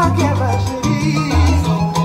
Qualquer lingerie